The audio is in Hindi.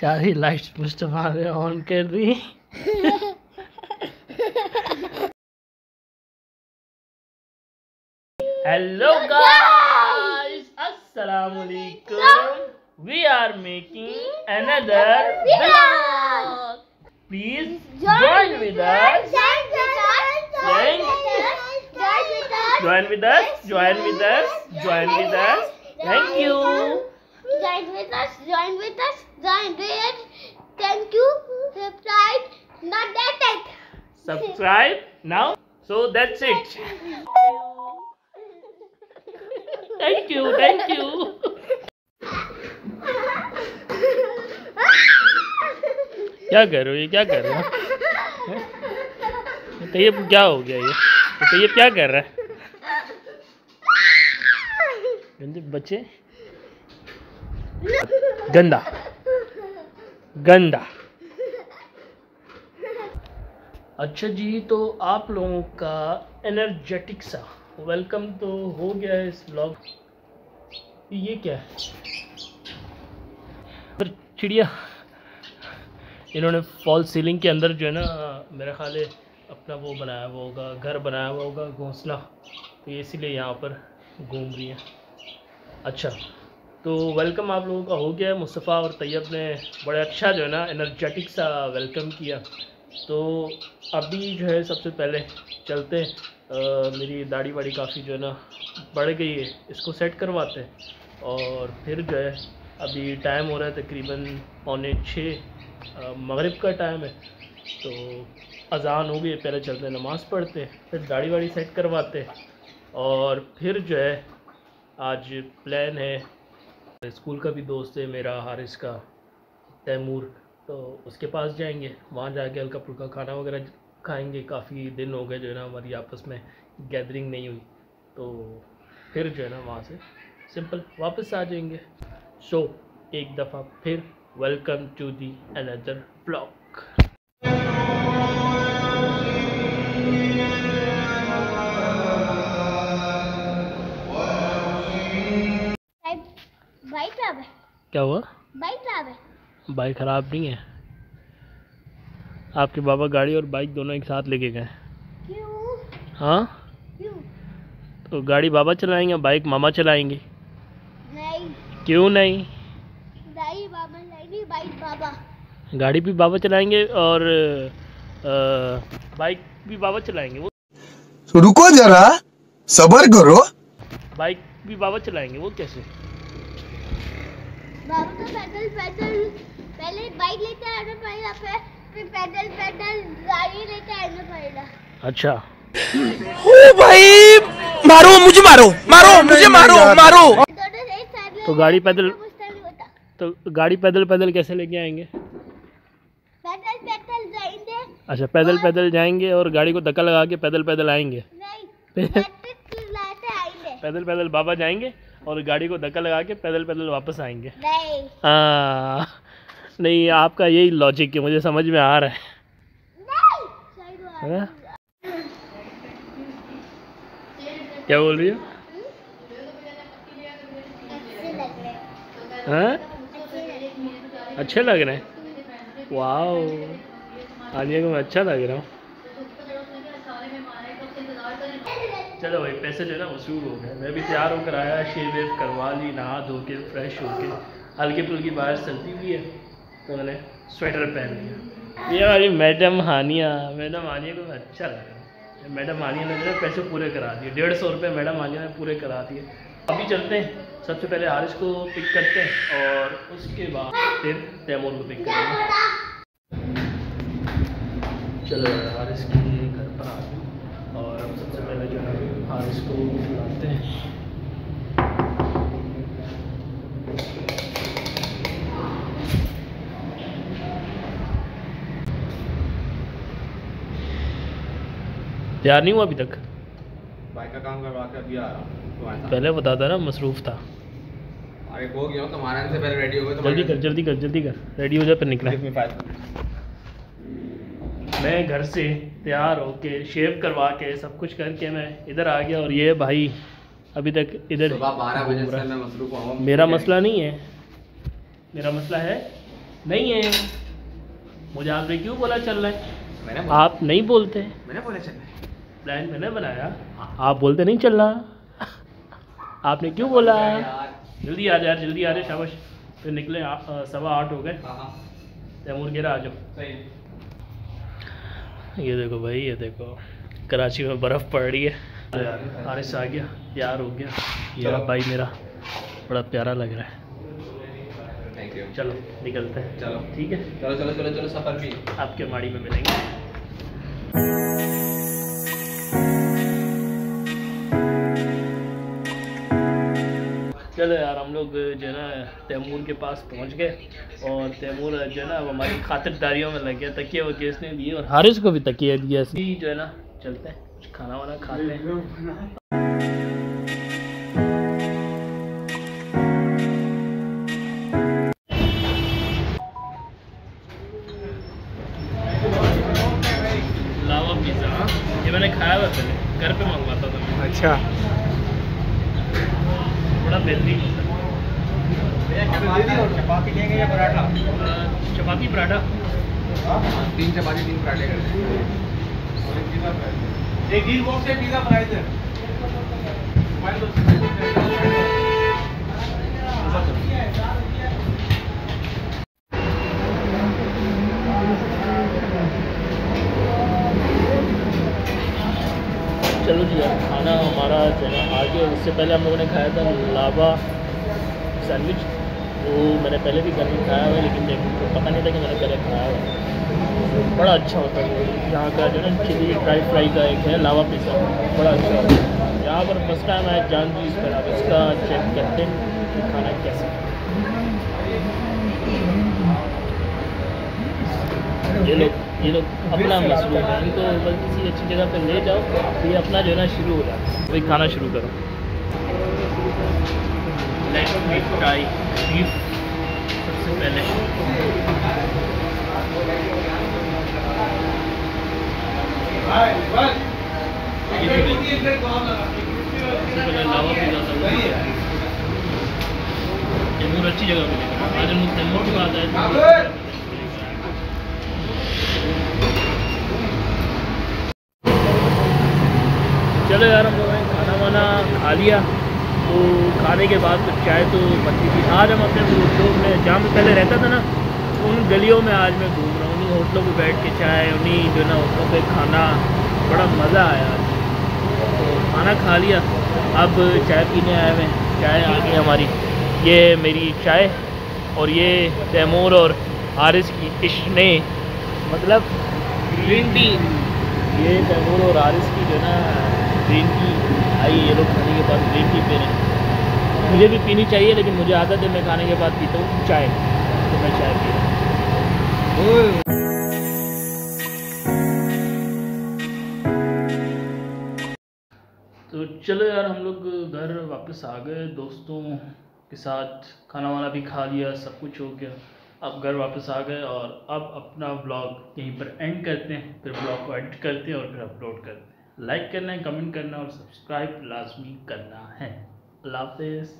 सारी लाइट्स मुस्तफ़ा ने ऑन कर दी। हेलो गाइस अस्सलाम वालेकुम we are making another vlog. Please join with us. join with us join with us join with us thank you Join with us, join with us, join with us. Thank you. Subscribe. Not that it. subscribe now so that's it thank you thank you क्या कर रहे हो ये क्या कर रहे हो हैं? तो ये क्या हो गया ये तो ये क्या कर रहा है बच्चे? गंदा। गंदा। अच्छा जी तो आप लोगों का एनर्जेटिक सा। वेलकम तो हो गया है इस ब्लॉग ये क्या है? चिड़िया, इन्होंने फॉल सीलिंग के अंदर जो है ना, मेरा ख्याल अपना वो बनाया हुआ होगा, घर बनाया हुआ होगा, घोंसला। तो इसीलिए यहाँ पर घूम रही है। अच्छा तो वेलकम आप लोगों का हो गया है। मुस्तफ़ा और तैयब ने बड़े अच्छा जो है ना एनर्जेटिक सा वेलकम किया। तो अभी जो है सबसे पहले चलते हैं। अ, मेरी दाढ़ी वाड़ी काफ़ी जो है ना बढ़ गई है। इसको सेट करवाते हैं। और फिर जो है अभी टाइम हो रहा है तकरीबन पौने छः मगरिब का टाइम है। तो अजान हो गई पहले चलते नमाज़ पढ़ते फिर दाढ़ी वाड़ी सेट करवाते और फिर जो है आज प्लान है। स्कूल का भी दोस्त है मेरा हारिस का तैमूर। तो उसके पास जाएँगे। वहाँ जाके हल्का फुल्का खाना वगैरह खाएँगे। काफ़ी दिन हो गए जो है ना हमारी आपस में गैदरिंग नहीं हुई। तो फिर जो है ना वहाँ से सिंपल वापस आ जाएँगे। सो so, एक दफ़ा फिर welcome to the another vlog bike खराब है। क्या हुआ? बाइक खराब है। बाइक ख़राब नहीं है। आपके बाबा गाड़ी और बाइक दोनों एक साथ लेके गए। क्यों? हाँ? क्यों? तो गाड़ी बाबा चलाएँगे बाइक मामा चलाएँगे। नहीं। क्यों नहीं? नहीं बाबा नहीं बाइक बाबा। गाड़ी भी बाबा चलाएँगे और बाइक भी बाबा चलाएँगे। वो रुको जरा सबर करो। बाइक भी बाबा चलाएँगे वो कैसे? बाबा तो पैदल पैदल पहले बाइक लेते आना पड़ेगा फिर फिर पैदल पैदल गाड़ी लेते आना पड़ेगा। अच्छा। ओ भाई मारो मुझे मारो मारो मुझे मारो मारो। तो गाड़ी पैदल तो गाड़ी पैदल पैदल कैसे लेके आएँगे? पैदल पैदल जाएँगे। अच्छा पैदल पैदल जाएँगे और गाड़ी को धक्का लगा के पैदल पैदल आएँगे। पैदल पैदल बाबा जाएँगे और गाड़ी को धक्का लगा के पैदल पैदल वापस आएँगे। नहीं। हाँ। नहीं आपका यही लॉजिक है मुझे समझ में आ रहा है। नहीं। हाँ? क्या बोल रही हो? अच्छे लग रहे हैं। लग रहे अच्छे लग रहे हैं? वाह आलिया को मैं अच्छा लग रहा हूँ। चलो भाई, पैसे जो ना वसूल हो गए। मैं भी तैयार होकर आया शेव वेव करवा ली, नहा धो के फ्रेश हो के हल्की फुल्की बाहर चलती हुई है तो मैंने स्वेटर पहन लिया। ये हमारी मैडम हानिया मैडम हानिया को अच्छा लगा। मैडम हानिया ने जो पैसे पूरे करा दिए। डेढ़ सौ रुपये मैडम हानिया ने पूरे करा दिए। अभी चलते हैं। सबसे पहले हारिस को पिक करते हैं और उसके बाद फिर तैमूर को पिक करेंगे। चलो हारिस के सबसे पहले जो है हारिस को बुलाते हैं। तैयार नहीं हुआ अभी तक? बाइक का काम करवा के अभी आ रहा हूँ साथ पहले बताता ना मसरूफ़ था। अरे हो गया हूँ तुम्हारे से पहले रेडी हो गए जल्दी कर जल्दी कर जल्दी कर। रेडी हो जा फिर निकला। मैं घर से तैयार होके शेव करवा के सब कुछ करके मैं इधर आ गया और ये भाई अभी तक इधर सुबह बारह बजे से मैं मसरूफ हूँ मेरा मसला नहीं है। मेरा मसला है? नहीं है। मुझे आपने क्यों बोला चल रहा है? मैंने आप नहीं बोलते। मैंने बोला चल रहा प्लान मैंने बनाया। आप बोलते नहीं चल रहा। आपने क्यों बोला? जल्दी आ जा यार जल्दी आ जा शाबाश। फिर निकले सवा आठ हो गए। हाँ हाँ। तैमूर गिरा आ जाओ। सही ये देखो भाई ये देखो। कराची में बर्फ़ पड़ रही है। आरिस आ गया प्यार हो गया। ये भाई मेरा बड़ा प्यारा लग रहा है। चलो निकलते हैं। चलो। ठीक है? चलो चलो चलो चलो सफ़र भी। आपके माड़ी में मिलेंगे। लोग जो है ना तैमूर के पास पहुँच गए और तैमूर जो है ना अब हमारी खातिरदारियों में लग गया तकिए वकिए इसने दिए और हारिस को भी तकिए इसने जो है ना चलते हैं कुछ खाना वाना खाते हैं। हाँ? ये मैंने खाया हुआ पहले घर पे मंगवाता था अच्छा। बड़ा बेहतरीन होता है। चपाती लेंगे या पराठा? चपाती पराठा। तीन चपाती तीन पराठे कर एक डील बॉक्स है पिज्जा प्राइस है चलो जी यार खाना हमारा जो है ना आ गया इससे पहले हम लोगों ने खाया था लावा सैंडविच। वो मैंने पहले भी घर में खाया हुआ है, लेकिन को पता नहीं था कि मैंने पहले खाया हुआ बड़ा अच्छा होता है यहाँ का जो है ना, चिली ड्राई फ्राई का एक है, लावा पिज़्ज़ा। बड़ा अच्छा होता है। यहाँ पर फ़र्स्ट टाइम आया जान जी इस पर आप इसका चेक करते हैं कि खाना कैसा ये लोग ये लोग अपना मसरूफ है, इनको बस किसी अच्छी जगह पर ले जाओ तो ये अपना जो है ना शुरू हो जाए। वही खाना शुरू करो। बीफ सबसे पहले। तैमूर अच्छी जगह आज हम तैमूर की बात तो चलो यार, हम खाना वाना खा लिया। तो खाने के बाद तो चाय तो बनती थी। आज हम अपने दोस्तों में, जहाँ मैं पहले रहता था ना, उन गलियों में आज मैं घूम रहा हूँ। उन्हीं होटलों पे बैठ के चाय, उन्हीं जो ना, होटलों पर खाना, बड़ा मज़ा आया तो खाना खा लिया। अब चाय पीने आए हुए चाय आ गई हमारी। ये मेरी चाय और ये तैमूर और हारिस की इश्ने मतलब ग्रीन टी। ये तैमूर और हारिस की जो ना, ग्रीन टी। आई ये लोग खाने के बाद ग्रीन टी पी रहे हैं। मुझे भी पीनी चाहिए लेकिन मुझे आदत है मैं खाने के बाद पीता हूँ चाय। तो मैं चाय पी रहा हूँ। तो चलो यार हम लोग घर वापस आ गए दोस्तों के साथ। खाना वाना भी खा लिया सब कुछ हो गया। अब घर वापस आ गए और अब अपना ब्लॉग यहीं पर एंड करते हैं फिर ब्लॉग को एडिट करते हैं और फिर अपलोड करते हैं। लाइक करना है कमेंट करना और सब्सक्राइब लाजमी करना है। अल्लाह हाफिज़।